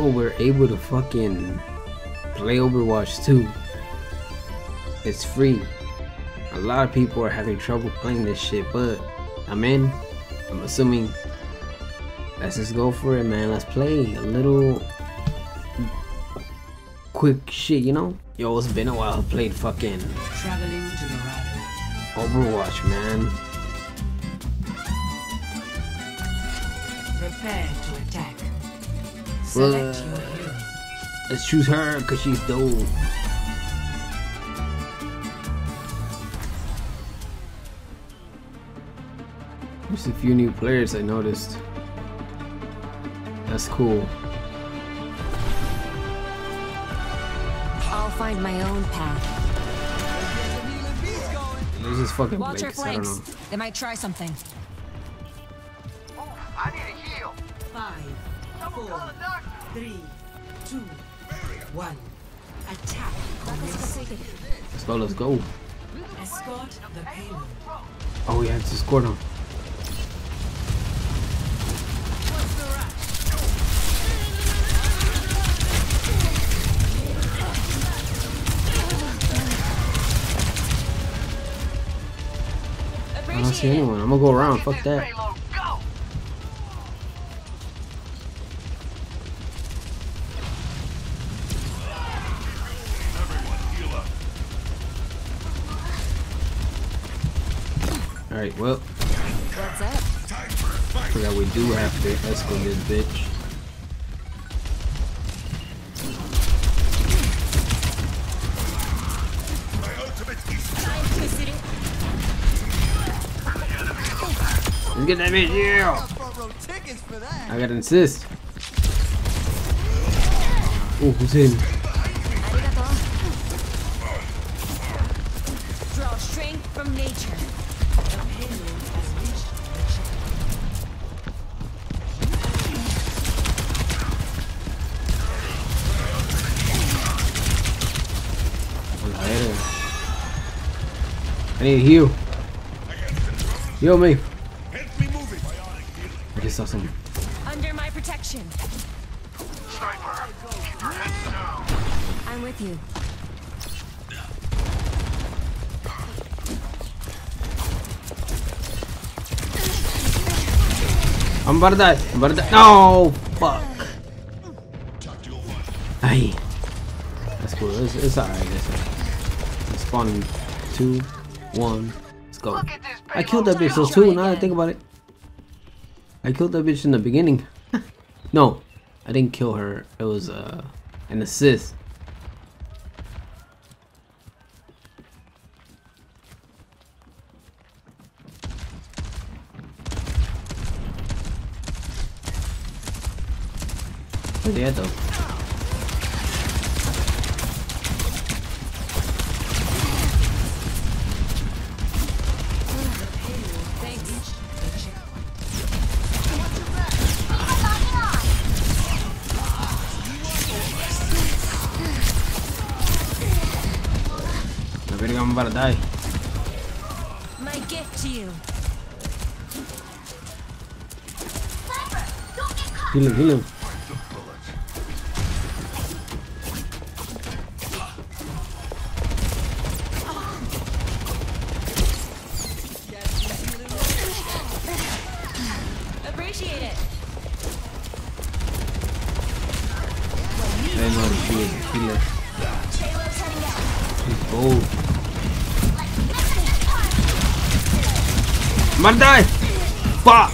yo, we're able to fucking play Overwatch 2. It's free. A lot of people are having trouble playing this shit, but I'm in. I'm assuming. Let's just go for it, man. Let's play a little quick shit, you know? Yo, it's been a while I played fucking Traveling to Dorado. Overwatch, man. Prepare to attack. Select Bruh. your hero. Let's choose her because she's dope. There's a few new players I noticed. That's cool. I'll find my own path. There's this fucking Watch Blakes, I don't flanks. know. They might try something. Someone call a doctor. three, two, one. Attack. Let's go, let's go. Escort the payload. Oh, yeah, it's just Gordon. I don't see anyone. I'm gonna go around. Fuck that. Alright, well, What's up? forgot we do have to escort this bitch. Let's get that bitch, yeah! I gotta insist. Oh, who's in? Draw strength from nature. I need a heal. Heal me. I just saw some. Under my protection. Sniper, keep your head down. I'm with you. I'm about to die. I'm about to die. No! Fuck. Aye. That's cool. It's, it's alright. It's alright. It's spawning two, one. Let's go. Look at this I killed that bitch. Those two. Now that I think about it. I killed that bitch in the beginning. no, I didn't kill her. It was uh an assist. Where's the though? I'm about to die. My gift to you. Heal him, heal him. Appreciate it. I know that she a healer. Payload's heading out. She's bold. I'm about to die! Fuck!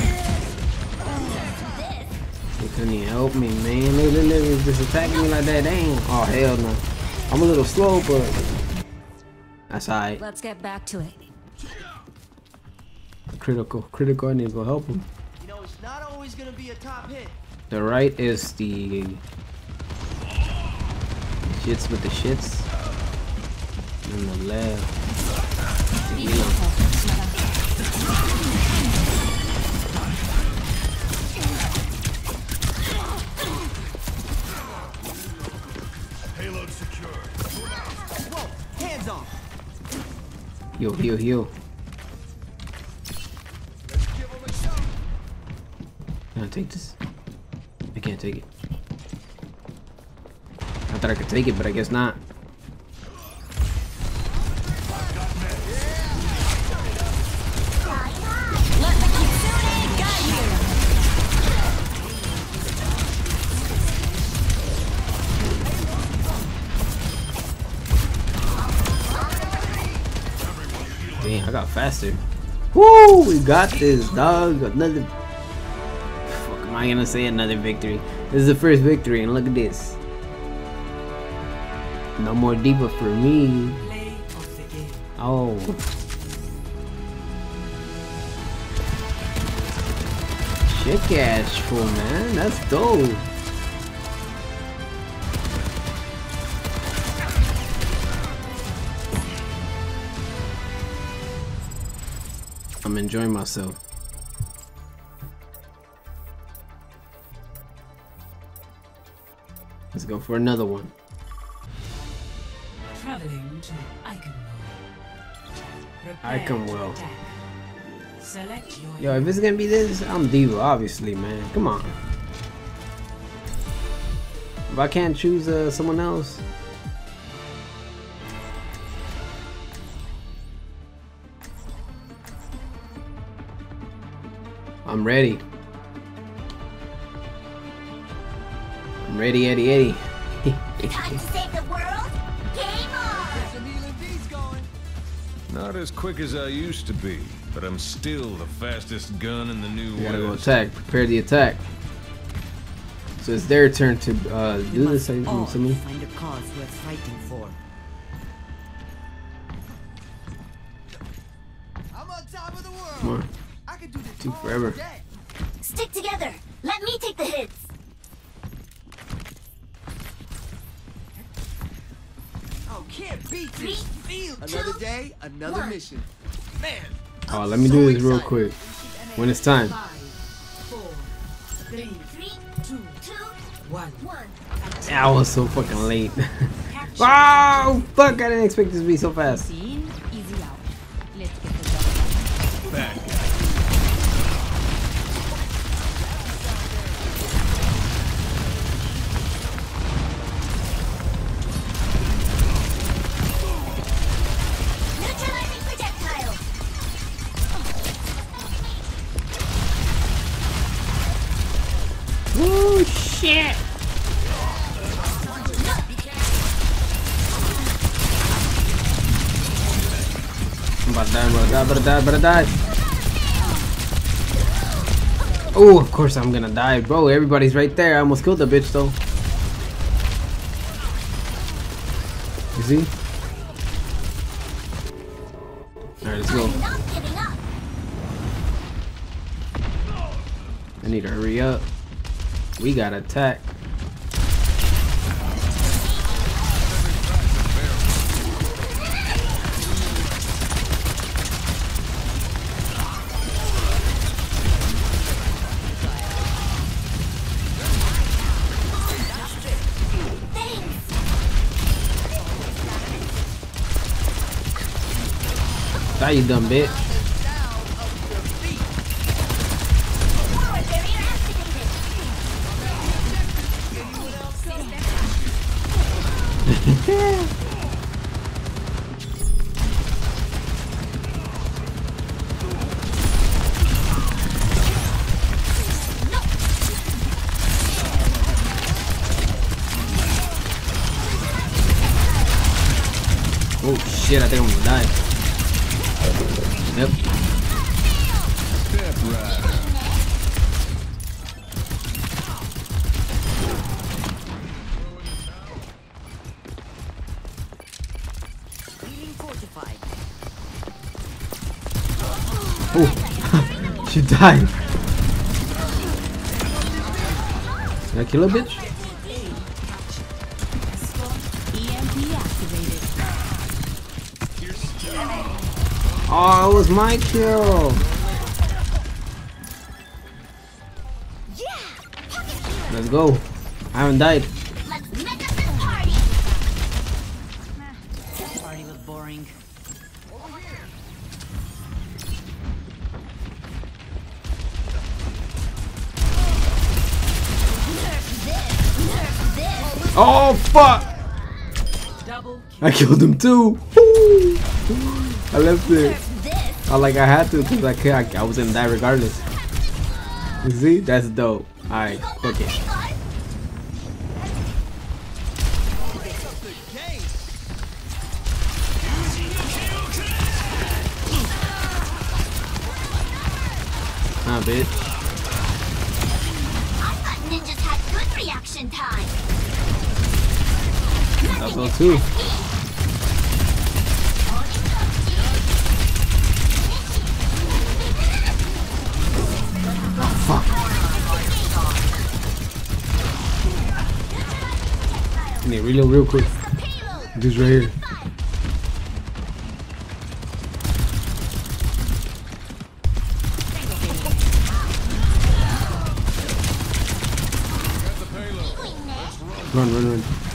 They couldn't even help me, man. Look, look, look, it's just attacking me like that. Damn. Oh, hell no. I'm a little slow, but that's alright. Let's get back to it. Critical. Critical, I need to go help him. You know, it's not always gonna be a top hit. The right is the shits with the shits. And the left. Heal, heal, heal. Can I take this? I can't take it. I thought I could take it, but I guess not. Faster. Woo! We got this, dog. Another. Fuck, am I gonna say another victory? This is the first victory, and look at this. No more D.Va for me. Play of the game. Oh. Shit cash full man, that's dope. I'm enjoying myself. Let's go for another one. Traveling to Eichenwalde. Eichenwalde. Select your Yo, if it's gonna be this, I'm D.Va, obviously, man. Come on. If I can't choose uh, someone else, I'm ready. I'm ready, Eddie, Eddie. Time to save the world? Game on! Some healing beats going. Not as quick as I used to be, but I'm still the fastest gun in the new We gotta go attack. Prepare the attack. So it's their turn to uh, do this. must I all something. find a cause worth fighting for. I can do this Do all forever. Stick together. Let me take the hits. Oh, can't beat this. Three, Another two, day, another one. mission. Man. Oh, let me so do this real quick. When it's time. Five, four, three, Three, two, two, one. one. I was so fucking late. Capture. oh fuck! I didn't expect this to be so fast. Shit! I'm about to die, I'm about to die, about to die, about to die. Oh, of course I'm gonna die, bro. Everybody's right there. I almost killed the bitch though. You see? Alright, let's go. I'm not giving up. I need to hurry up. We got attack. Thanks. Die, you dumb bitch. Oh shit, I think I'm she died. Did I kill a bitch? Oh, it was my kill. Let's go. I haven't died. Oh fuck! I killed him too. I left it. I like I had to because I could. I, I was in that regardless. You see, that's dope. All right, fuck it. Nah, bitch. That's so too. Oh fuck. I need reload real quick. Just right here. Run, run, run.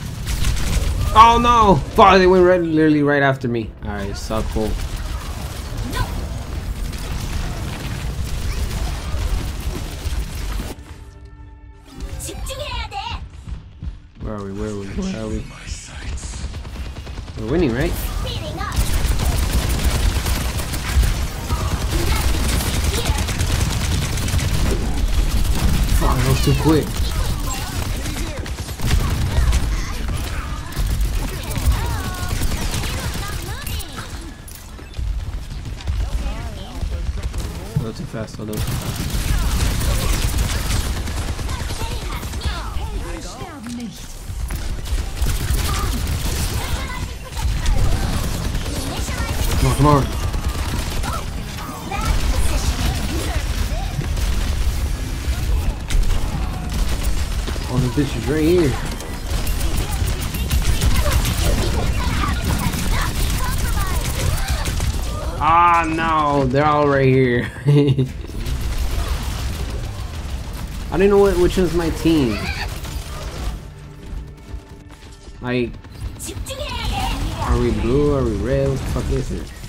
Oh no! Fuck, they went right, literally right after me. Alright, so cool. Where are we? Where are we? Where are we? We're winning, right? Fuck, that was too quick. A little too fast, a little too fast. Come on, come on. Oh, this bitch is right here. Ah, no, they're all right here. I didn't know what, which was my team. Like, are we blue? Are we red? What the fuck is this?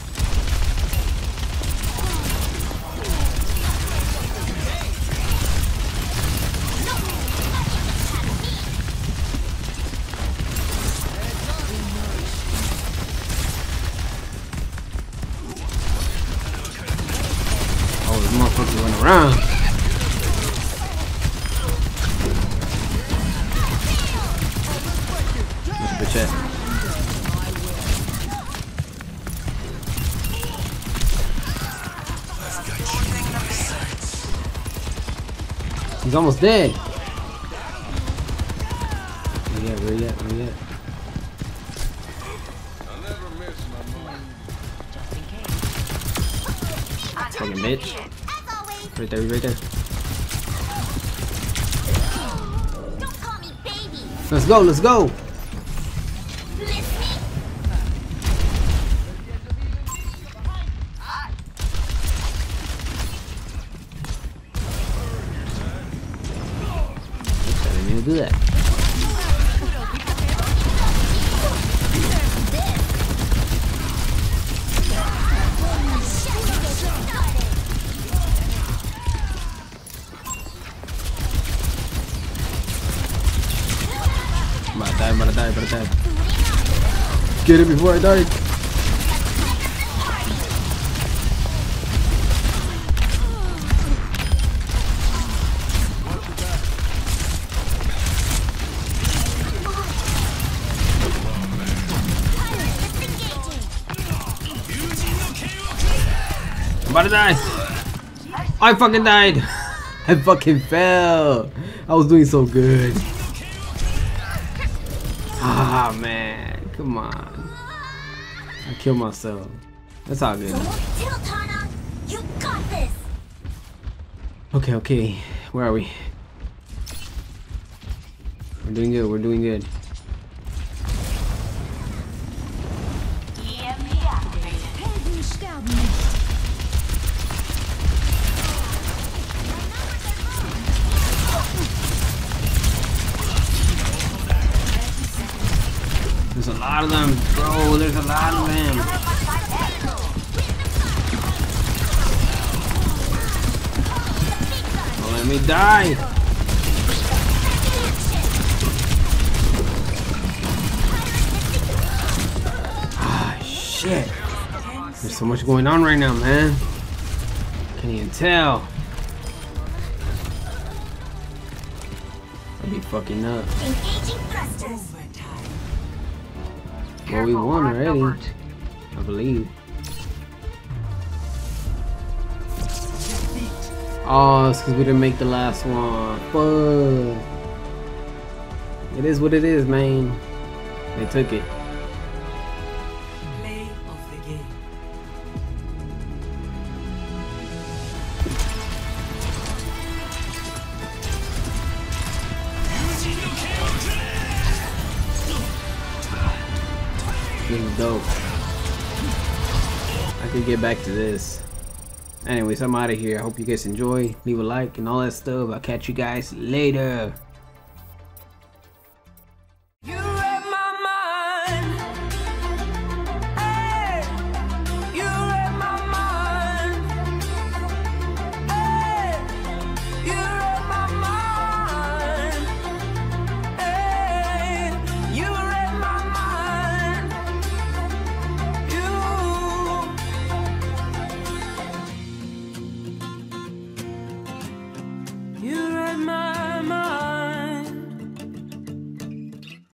He's almost dead. Where you at? Where you at? Where you at? I never miss my mark. Fucking bitch. Right there, right there. don't call me baby. Let's go, let's go. Do that. Die, to die, to die. Get it before I die. About to die. I fucking died. I fucking fell. I was doing so good. Ah man, come on. I killed myself. That's all good. Okay, okay. Where are we? We're doing good. We're doing good. lot of them, bro. There's a lot of them. Don't let me die. Ah, shit. There's so much going on right now, man. Can you tell? I'll be fucking up. Engaging thrusters. Well, we won already. I believe. Oh, it's because we didn't make the last one. Fuck. It is what it is, man. They took it. Get back to this. Anyways, I'm out of here. I hope you guys enjoy. Leave a like and all that stuff. I'll catch you guys later.